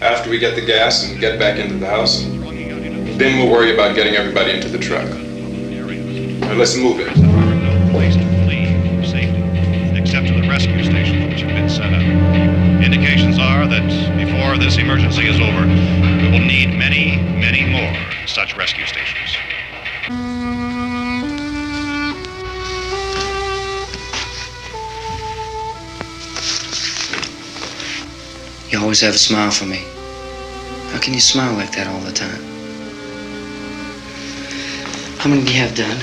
After we get the gas and get back into the house, then we'll worry about getting everybody into the truck. Now let's move it. Indications are that before this emergency is over, we will need many, many more such rescue stations. You always have a smile for me. How can you smile like that all the time? How many do you have done?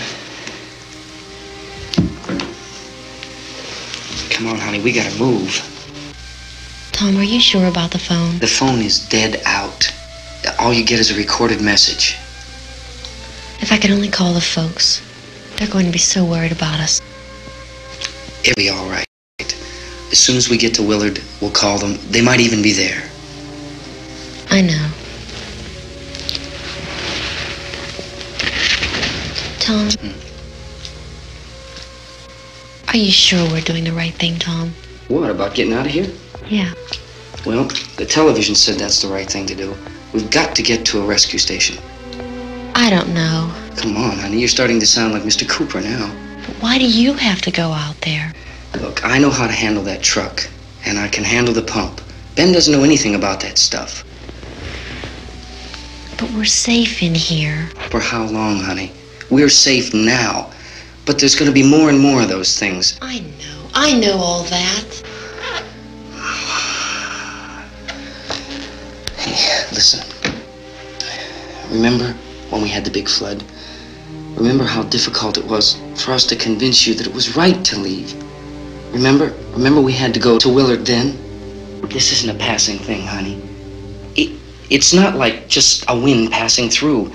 Come on, honey, we gotta move. Tom, are you sure about the phone? The phone is dead out. All you get is a recorded message. If I could only call the folks. They're going to be so worried about us. It'll be all right. As soon as we get to Willard, we'll call them. They might even be there. I know. Tom. Hmm. Are you sure we're doing the right thing, Tom? What, about getting out of here? Yeah. Well, the television said that's the right thing to do. We've got to get to a rescue station. I don't know. Come on, honey, you're starting to sound like Mr. Cooper now. But why do you have to go out there? Look, I know how to handle that truck, and I can handle the pump. Ben doesn't know anything about that stuff. But we're safe in here. For how long, honey? We're safe now. But there's going to be more and more of those things. I know. I know all that. Listen. Remember when we had the big flood? Remember how difficult it was for us to convince you that it was right to leave? Remember? Remember we had to go to Willard then? This isn't a passing thing, honey. It, it's not like just a wind passing through.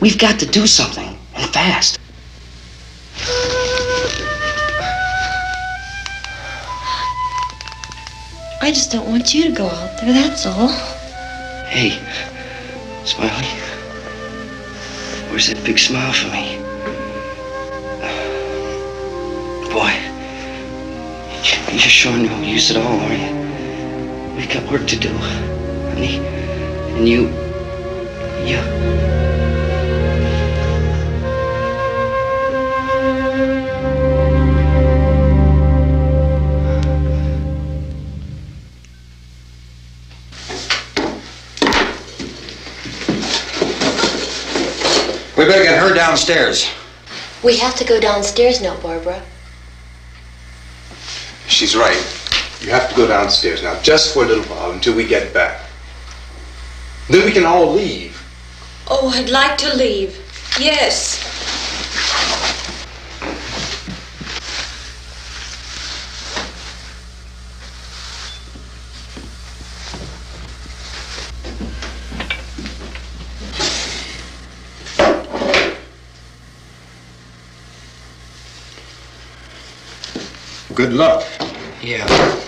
We've got to do something, and fast. I just don't want you to go out there, that's all. Hey, Smiley. Where's that big smile for me? Boy, you're sure no use at all, are you? We've got work to do, honey. And you, you. Downstairs. We have to go downstairs now, Barbra. She's right. You have to go downstairs now, just for a little while, until we get back. Then we can all leave. Oh, I'd like to leave. Yes. Good luck. Yeah.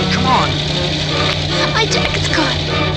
On, come on. My jacket's gone.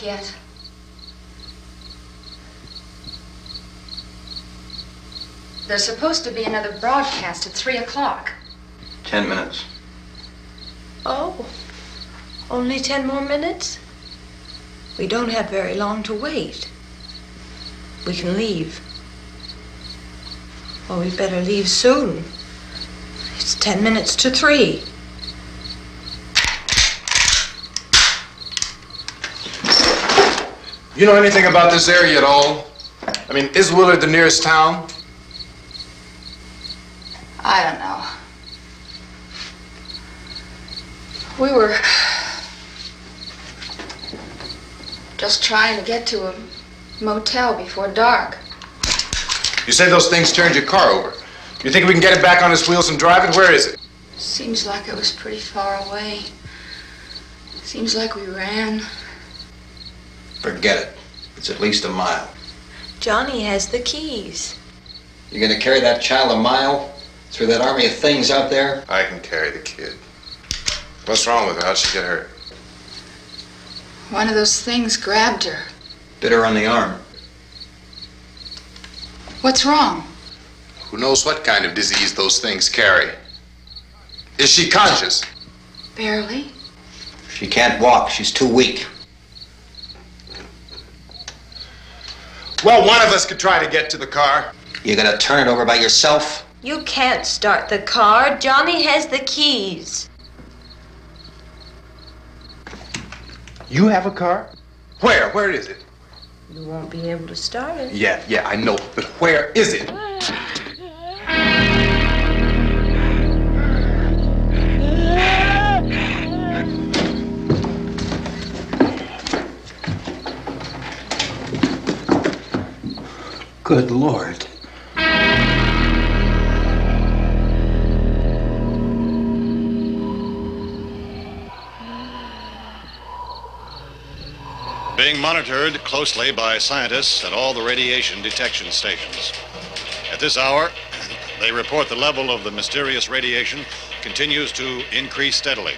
Three o'clock yet? There's supposed to be another broadcast at three o'clock. Ten minutes. Oh, only ten more minutes? We don't have very long to wait. We can leave. Well, we'd better leave soon. It's ten minutes to three. You know anything about this area at all? I mean, is Willard the nearest town? I don't know. We were just trying to get to a motel before dark. You say those things turned your car over. You think we can get it back on its wheels and drive it? Where is it? Seems like it was pretty far away. Seems like we ran. Forget it. It's at least a mile. Johnny has the keys. You're gonna carry that child a mile through that army of things out there? I can carry the kid. What's wrong with her? How'd she get hurt? One of those things grabbed her. Bit her on the arm. What's wrong? Who knows what kind of disease those things carry? Is she conscious? Barely. She can't walk. She's too weak. Well, one of us could try to get to the car. You're gonna turn it over by yourself? You can't start the car. Johnny has the keys. You have a car? Where? Where is it? You won't be able to start it. Yeah, yeah, I know. But where is it? Good Lord. Being monitored closely by scientists at all the radiation detection stations. At this hour, they report the level of the mysterious radiation continues to increase steadily.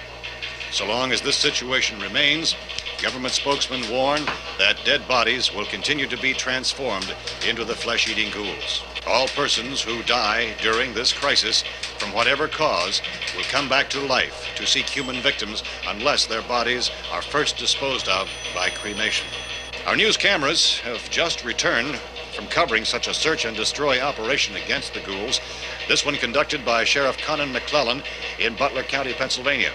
So long as this situation remains, government spokesmen warn that dead bodies will continue to be transformed into the flesh eating ghouls. All persons who die during this crisis, from whatever cause, will come back to life to seek human victims unless their bodies are first disposed of by cremation. Our news cameras have just returned from covering such a search and destroy operation against the ghouls, this one conducted by Sheriff Conan McClelland in Butler County, Pennsylvania.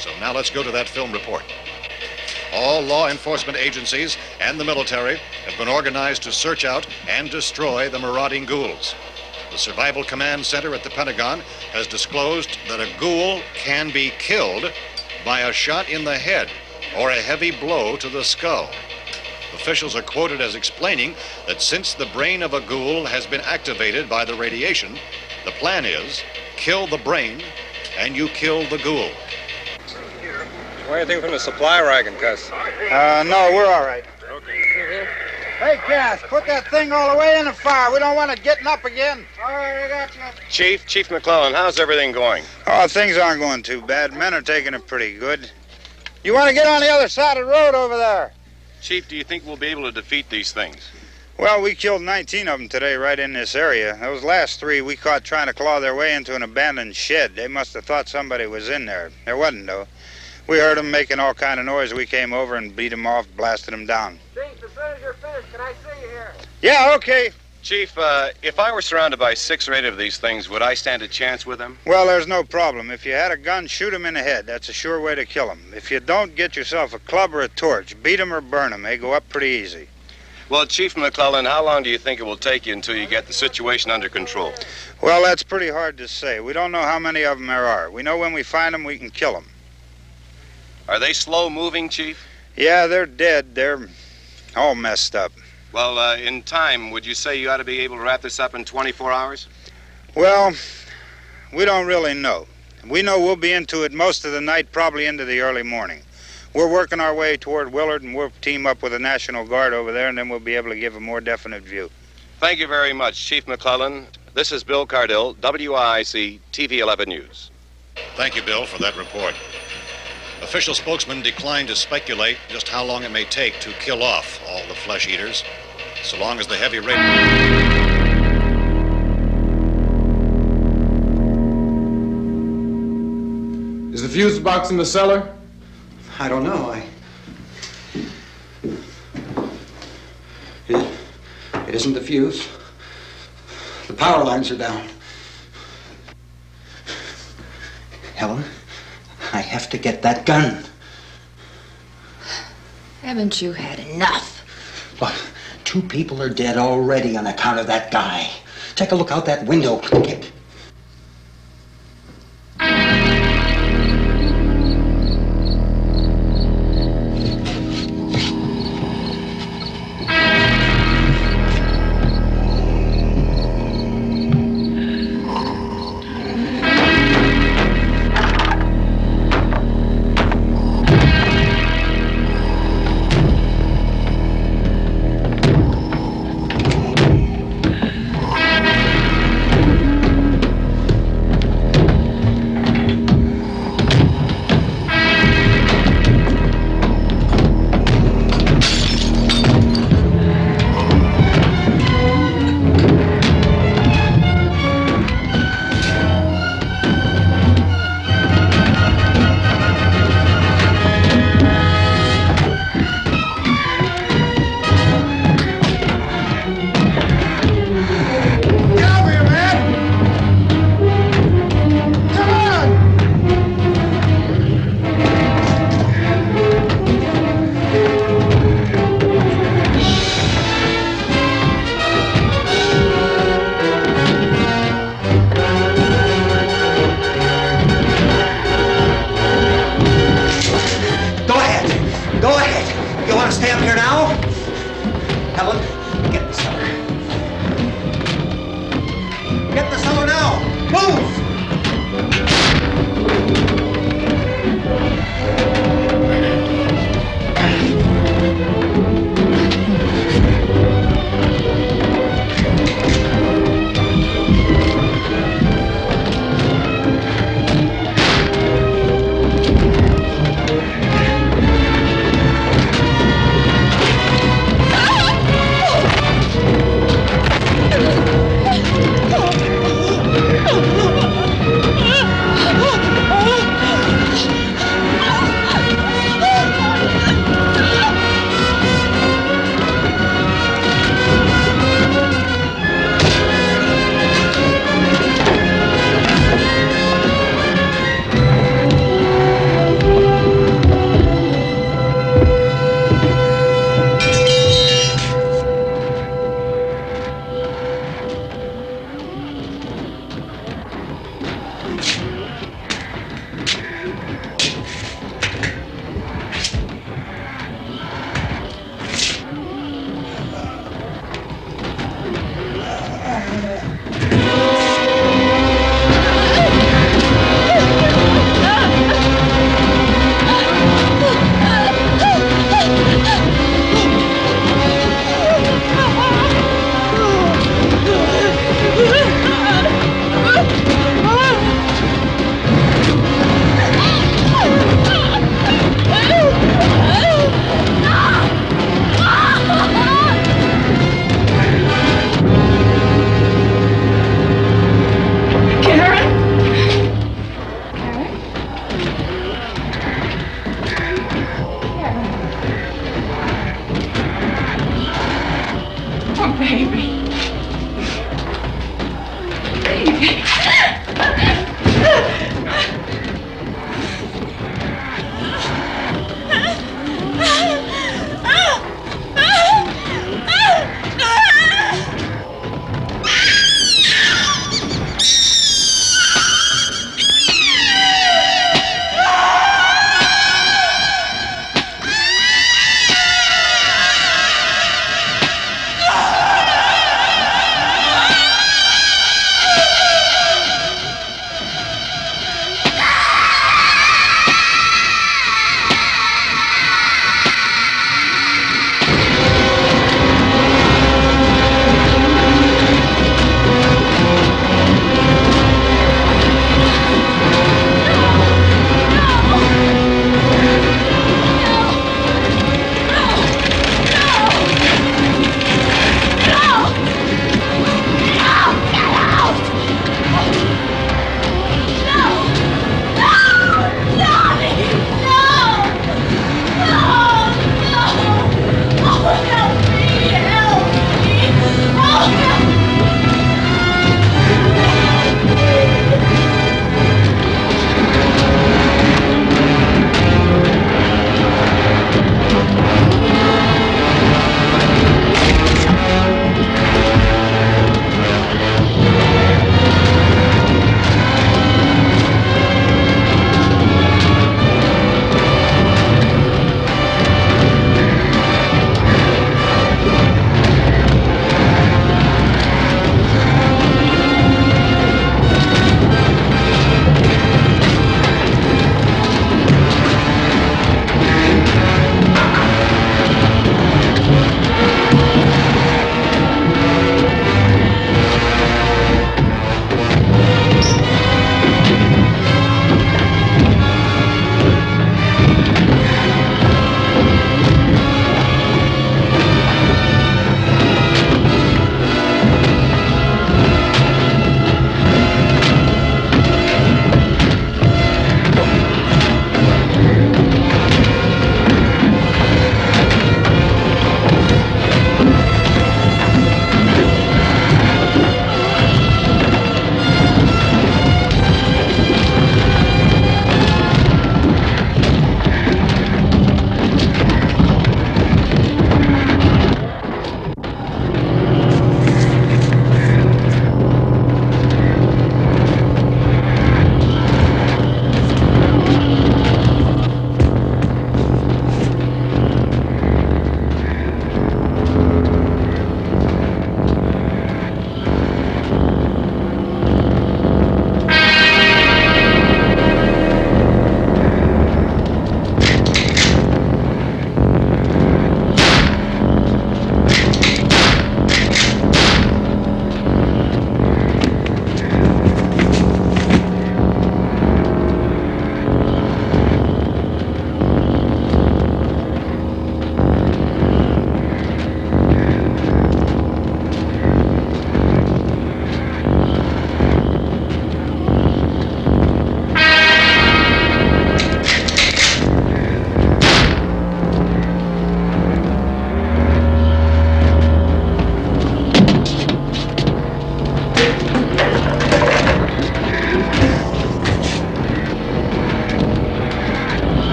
So now let's go to that film report. All law enforcement agencies and the military have been organized to search out and destroy the marauding ghouls. The Survival Command Center at the Pentagon has disclosed that a ghoul can be killed by a shot in the head or a heavy blow to the skull. Officials are quoted as explaining that since the brain of a ghoul has been activated by the radiation, the plan is kill the brain and you kill the ghoul. Anything from the supply wagon, Cuss? Uh, no, we're all right. Hey, Cass, put that thing all the way in the fire. We don't want it getting up again. All right, I got you. Chief, Chief McClelland, how's everything going? Oh, things aren't going too bad. Men are taking it pretty good. You want to get on the other side of the road over there? Chief, do you think we'll be able to defeat these things? Well, we killed 19 of them today right in this area. Those last three we caught trying to claw their way into an abandoned shed. They must have thought somebody was in there. There wasn't, though. We heard them making all kind of noise. We came over and beat them off, blasted them down. Chief, as soon as you're finished, can I see you here? Yeah, okay. Chief, uh, if I were surrounded by six or eight of these things, would I stand a chance with them? Well, there's no problem. If you had a gun, shoot them in the head. That's a sure way to kill them. If you don't, get yourself a club or a torch. Beat them or burn them. They go up pretty easy. Well, Chief McClelland, how long do you think it will take you until you get the situation under control? Well, that's pretty hard to say. We don't know how many of them there are. We know when we find them, we can kill 'em. Are they slow moving, Chief? Yeah, they're dead. They're all messed up. Well, uh, in time, would you say you ought to be able to wrap this up in 24 hours? Well, we don't really know. We know we'll be into it most of the night, probably into the early morning. We're working our way toward Willard, and we'll team up with the National Guard over there, and then we'll be able to give a more definite view. Thank you very much, Chief McClelland. This is Bill Cardille, WIIC TV 11 News. Thank you, Bill, for that report. Official spokesman declined to speculate just how long it may take to kill off all the flesh eaters, so long as the heavy rate. Is the fuse box in the cellar? I don't know. I. It, it isn't the fuse. The power lines are down. Helen, I have to get that gun. Haven't you had enough? Look, two people are dead already on account of that guy. Take a look out that window.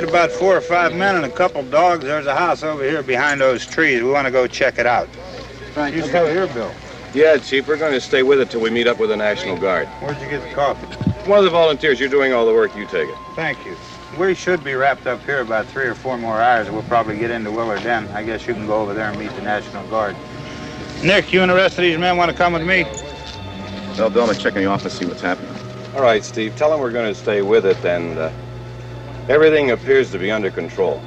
Get about four or five men and a couple dogs? There's a house over here behind those trees. We want to go check it out. Right. You stay here, Bill. Yeah, Chief, we're going to stay with it till we meet up with the National Guard. Where'd you get the coffee? One of the volunteers, you're doing all the work, you take it. Thank you. We should be wrapped up here about three or four more hours. We'll probably get into Willard then. I guess you can go over there and meet the National Guard. Nick, you and the rest of these men want to come with me? Well, Bill, I'm check in the office, see what's happening. All right, Steve, tell them we're going to stay with it, and uh, everything appears to be under control.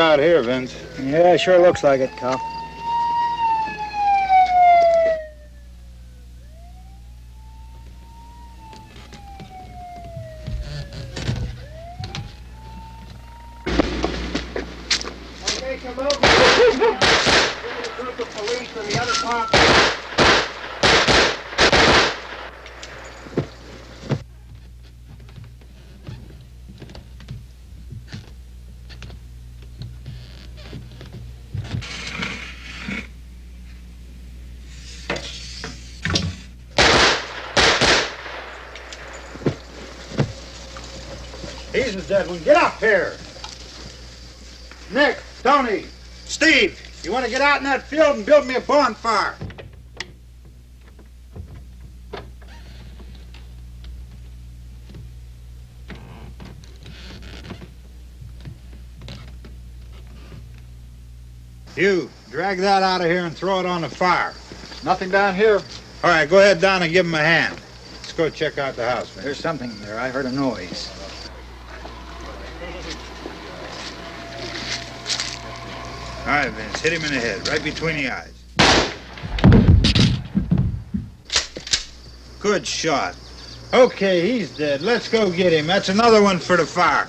Cookout here, Vince. Yeah, sure looks like it, Cal. A dead one. Get up here. Nick, Tony, Steve, you want to get out in that field and build me a bonfire? You, drag that out of here and throw it on the fire. Nothing down here. All right, go ahead down and give him a hand. Let's go check out the house. There's something there. I heard a noise. All right, Vince, hit him in the head, right between the eyes. Good shot. Okay, he's dead. Let's go get him. That's another one for the fire.